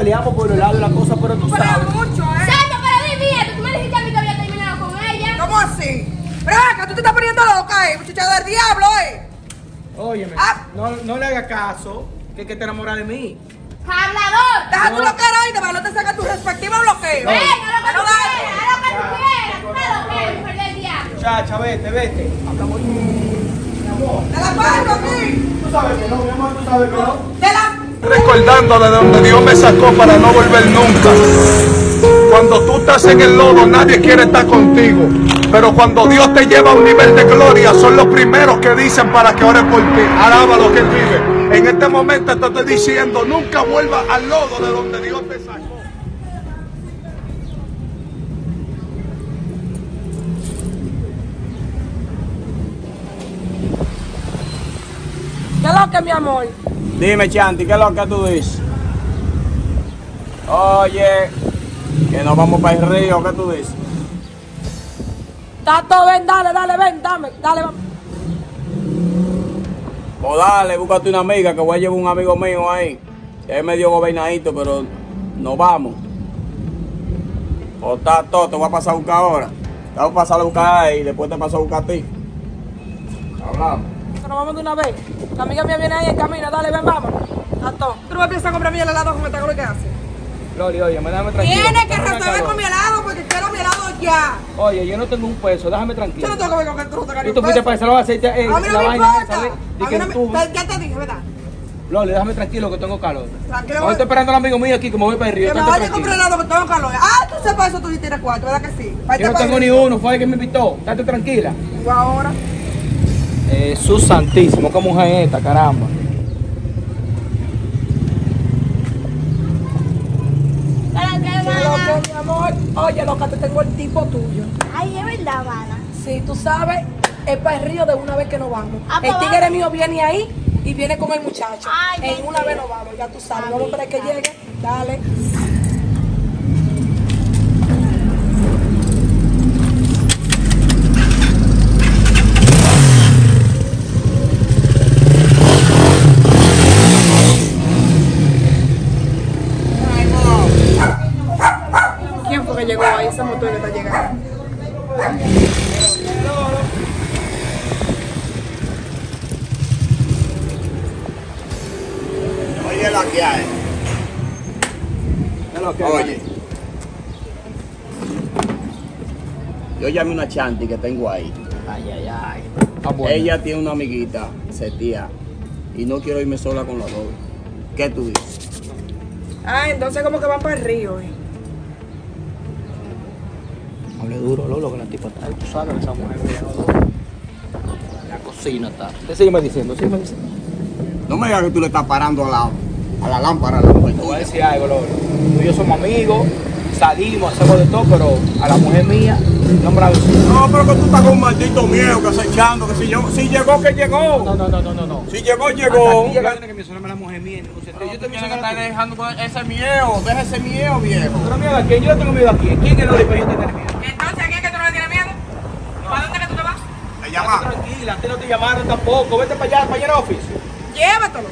peleamos por el lado de la cosa, pero tú Pero sabes. mucho, ¿eh? Santo, pero dime esto. Tú me dijiste a mí que había terminado con ella. ¿Cómo así? Pero acá tú te estás poniendo loca, eh, muchacha del diablo, eh. Óyeme, Ah. no, no le hagas caso, que es que te enamoras de mí. Hablador. Deja No. tu loquera ahí, para que no te saques tu respectivo bloqueo. Venga, lo que No tú quieras, lo que tú quieras. Haz lo que quieras, mujer del diablo. Chacha, vete, vete. Hablamos. Mi amor. Te la pago aquí. Tú sabes que no, mi amor, tú sabes que no. Recordando de donde Dios me sacó para no volver nunca. Cuando tú estás en el lodo, nadie quiere estar contigo. Pero cuando Dios te lleva a un nivel de gloria, son los primeros que dicen para que ore por ti. Alaba lo que vive. En este momento te estoy diciendo, nunca vuelvas al lodo de donde Dios te sacó. ¿Qué lo que, mi amor? Dime, Chanti, ¿qué es lo que tú dices? Oye, que nos vamos para el río, ¿qué tú dices? Tato, ven, dale, dale, ven, dame, dale, vamos. O dale, búscate una amiga que voy a llevar un amigo mío ahí. Es medio gobernadito, pero nos vamos. O está todo, te voy a pasar a buscar ahora. Te voy a pasar a buscar ahí y después te paso a buscar a ti. Hablamos. Nos vamos de una vez. La amiga mía viene ahí en camino, dale, ven, vamos. Tato. ¿Tú no me piensas comprar mi helado con esta lo que hace? Loli, oye, me déjame tranquilo. Tienes que resolver calor. con mi helado porque quiero mi helado ya. Oye, yo no tengo un peso, déjame Yo tranquilo. no tengo que ver con el truco, Y tú fuiste para el hacer eh, A mí no la me vaina importa. esa de A que mí no me... Ya te dije, ¿verdad? Loli, déjame tranquilo que tengo calor. Tranquilo, Hoy estoy esperando al amigo mío aquí que me voy para el río. Que me vaya a comprar helado que tengo calor. Ah, tú sepas eso, tú sí tienes cuarto, ¿verdad que sí? Yo no tengo el ni uno, fue el que me invitó. Estate tranquila. Vengo ahora. Jesús santísimo, qué mujer es esta, caramba. Oye, loca, te tengo el tipo tuyo. Ay, es verdad, mana. Sí, tú sabes, es para el río de una vez que nos vamos. Ah, el pues tigre vamos. mío viene ahí y viene con el muchacho. Ay, en una vez nos vamos, ya tú sabes. Vamos a esperar que llegue. Dale. ¿Quién fue que llegó ahí? Esa motor que está llegando. Oye, la que hay. ¿Qué es lo que Oye. Yo llamé una Chanti que tengo ahí. Ay, ay, ay. Ah, bueno. Ella tiene una amiguita, Setía, y no quiero irme sola con los dos. ¿Qué tú dices? Ah, entonces como que van para el río. eh. Hable duro, Lolo, que la tipa está ahí. Tú sabes esa mujer. La cocina está. Usted sígueme diciendo, sígueme diciendo. No me digas que tú le estás parando a la, a la lámpara a la mujer Te voy a decir algo, Lolo. Tú y yo somos amigos, salimos, hacemos de todo, pero a la mujer mía no me la. No, pero que tú estás con un maldito miedo que acechando, que si, llegó, si llegó, que llegó. No, no, no, no, no. no. Si llegó, Hasta llegó. aquí llega que mencionarme a la mujer mía. Yo Yo te te quiero que estás dejando con ese miedo. Deja ese miedo, viejo. Pero miedo a quién? Yo no tengo miedo a quién. ¿Quién es Loli para yo tener miedo? Entonces, ¿a quién es que tú no le tienes miedo? ¿Para dónde que tú te vas? Me Estate llama. Tranquila, a ti no te llamaron tampoco. Vete para allá, para allá al office. Llévatelo.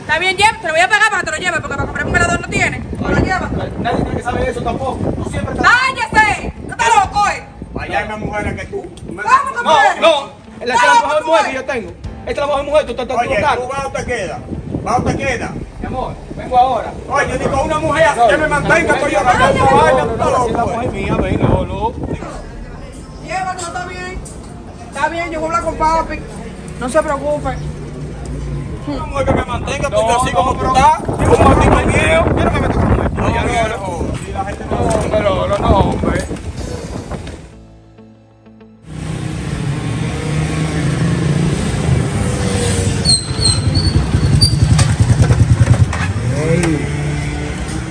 Está bien, llévatelo. Te lo voy a pagar para que te lo lleves, porque para comprar un velador no tiene. Pero llévatelo. Nadie tiene que saber eso tampoco. Tú siempre estás. ¡Cállese! ¿Tú estás loco, eh? Allá hay más mujeres que tú. Me- ¿Cómo que No, mujeres? no. Esta es la ¿Cómo mejor tú mujer ves? que yo tengo. Esta es la mejor mujer, tú estás Oye, tú vas o te quedas. Va o te quedas. Mi amor, vengo ahora. Oye, digo, una mujer que me mantenga, estoy yo esta vaina, tú estás Si la loco. mujer eh. mía, ven, Lolo. Llévatelo, está bien. Está bien, yo voy a hablar con papi. No se preocupe. Una mujer que me mantenga, tú No, así no, como tú pero- estás. Tengo un maldito miedo. Yo no me con mujer. No, Ya, Lolo. viejo. Y la gente no- No, hombre, Lolo, no, hombre.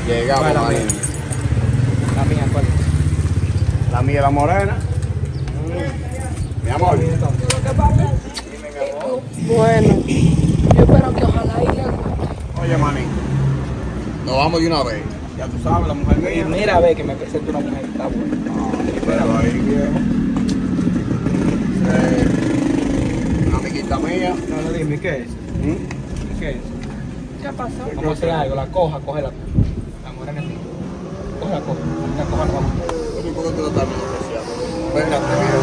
Llegamos, ¿Cuál es la mía? La mía, ¿cuál es? La mía, la morena. Mi amor. Bueno, yo espero que ojalá y le Oye, manín. Nos vamos de una vez. Ya tú sabes, la mujer Y mía. mira, ve que me presenta una mujer que está buena. Pero ahí, viejo. Eh, una amiguita mía. No, no, dime, ¿qué es? ¿Mm? ¿Qué es? ¿Qué pasó? Vamos a hacer algo, la coja, coge la. la morenecito. Coge la coja, la coja no vamos. ¿Y por qué tú no estás menospreciando? Espérate, mira.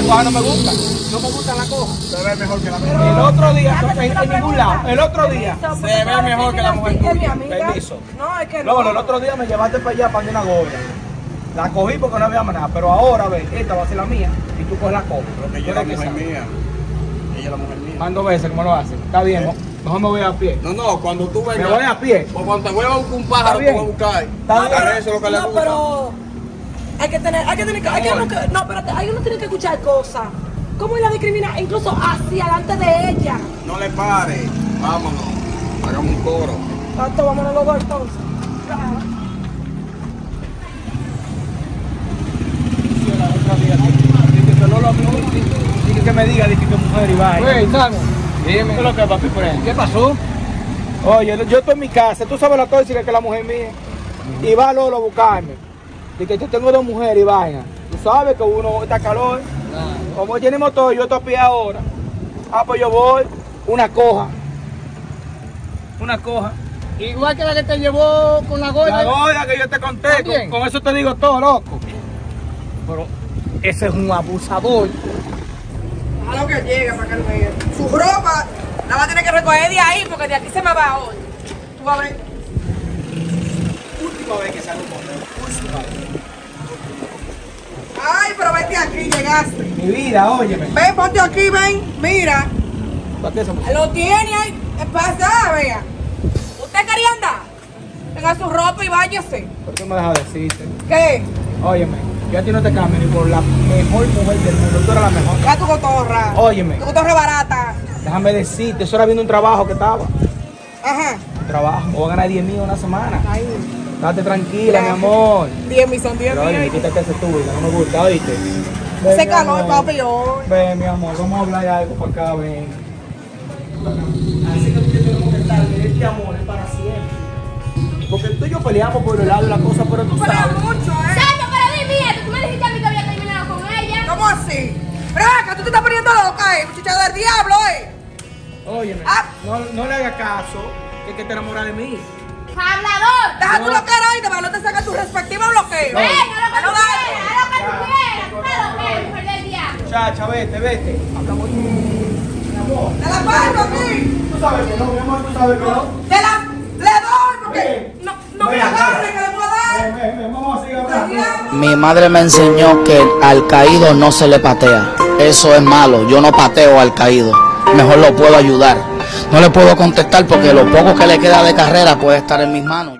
La coja no me gusta, no me gusta la coja. Se ve mejor que la mujer. El otro día, Déjame en, en ningún lado, el otro día. Permiso, Se ve mejor que la tú mujer tuya. mi amiga. Permiso. No, es que no. Lolo, el otro día me llevaste para allá para una gorra. La cogí porque no había nada, pero ahora, ve, esta va a ser la mía y tú coges la coja. Pero que ella es la mujer mía. Ella es la mujer mía. Mando veces, ¿cómo lo hacen? Está bien, mo- mejor me voy a pie. No, no, cuando tú Me vengas. voy a pie. O cuando te vuelva a buscar un pájaro, bien. voy a buscar. Está bien. Eso es lo que le no, gusta. pero hay que tener, hay que tener, hay que, Amor. uno que- no, espérate, hay uno tiene que escuchar cosas. ¿Cómo la discrimina? Incluso hacia delante de ella. No le pare. Vámonos. Hagamos un coro. Tanto, vámonos los dos entonces. Dije que me diga, dije que mujer y Simon. Dime. ¿Qué es lo que papi por ahí? ¿Qué pasó? Oye, yo estoy en mi casa, tú sabes la tóxica que es la mujer mía. Y va Lolo a buscarme. Dije que yo tengo dos mujeres y vaina. Tú sabes que uno está calor. Como tiene motor, yo estoy a pie ahora. Ah, pues yo voy, una coja. Una coja. Igual que la que te llevó con la La gorda. que yo te conté, con, con eso te digo todo, loco. Pero ese es un abusador. A lo que llega para que. Su ropa la va a tener que recoger de ahí porque de aquí se me va hoy. Tú vas vez que vez. Ay, pero vete aquí, llegaste. Mi vida, óyeme. Ven, ponte aquí, ven. Mira. ¿Para qué somos? Lo tiene ahí. ¿Qué pasa? Vea. ¿Usted quería andar? Tenga su ropa y váyase. ¿Por qué me dejas decirte? ¿Qué? Óyeme, yo a ti no te cambio ni por la mejor mujer del mundo. Tú eres la mejor. Va tu cotorra. Óyeme. Tu cotorra barata. Déjame decirte, eso era viendo un trabajo que estaba. Ajá. Trabajo. Voy a ganar 10 mil una semana. Ay. Date tranquila, mi amor. 10 mil son 10 Pero óyeme, mil. quítate ese tuyo, no me gusta, oíste. Ven, mi calor, amor. papi, hoy. Ven, mi amor, vamos a hablar de algo para acá, ven. Así que tú tenemos que estar este amor es para siempre. Porque tú y yo peleamos por el lado de la cosa, pero tú Pero sabes. mucho, ¿eh? Chacho, pero dime esto. Tú me dijiste a mí que había terminado con ella. ¿Cómo así? Pero acá tú te estás poniendo loca, eh. Muchacha del diablo, eh. Óyeme, Ah. no, no le hagas caso, que es que te enamoras de mí. Hablador. Deja tu loquera ahí, te no te saca tu respectivo bloqueo. Ven, haz lo que No tú quieras. Lo que tú quieras. Lo que mujer del diablo. Chacha, vete, vete. Hablamos. Mi amor, Te la parto aquí. tú sabes que no, mi amor, tú sabes que no. Te la le doy porque Ven. no, no me Ven, agarre que le puedo dar. Ven, ven, ven, vamos a seguir hablando. Diablo. Mi madre me enseñó que al caído no se le patea. Eso es malo. Yo no pateo al caído. Mejor lo puedo ayudar. No le puedo contestar porque lo poco que le queda de carrera puede estar en mis manos.